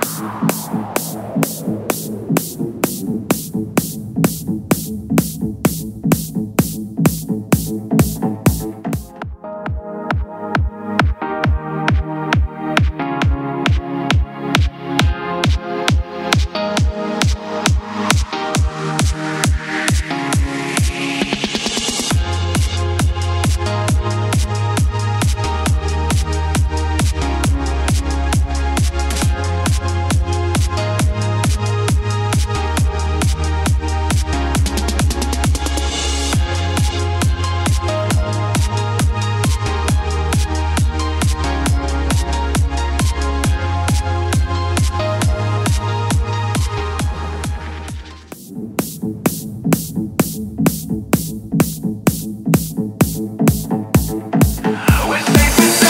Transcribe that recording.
Mm-hmm. Always faces